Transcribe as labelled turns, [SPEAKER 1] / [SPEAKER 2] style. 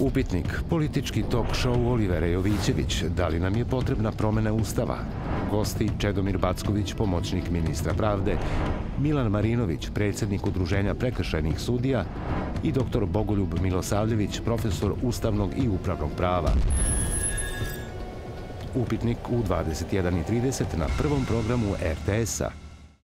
[SPEAKER 1] Upitnik, politički talk show Olivera Jovićević, da li nam je potrebna promena Ustava? Gosti Čedomir Backović, pomoćnik ministra pravde, Milan Marinović, predsednik Udruženja prekršajnih sudija i dr. Bogoljub Milosavljević, profesor ustavnog i upravnog prava. Upitnik u 21.30 na prvom programu RTS-a.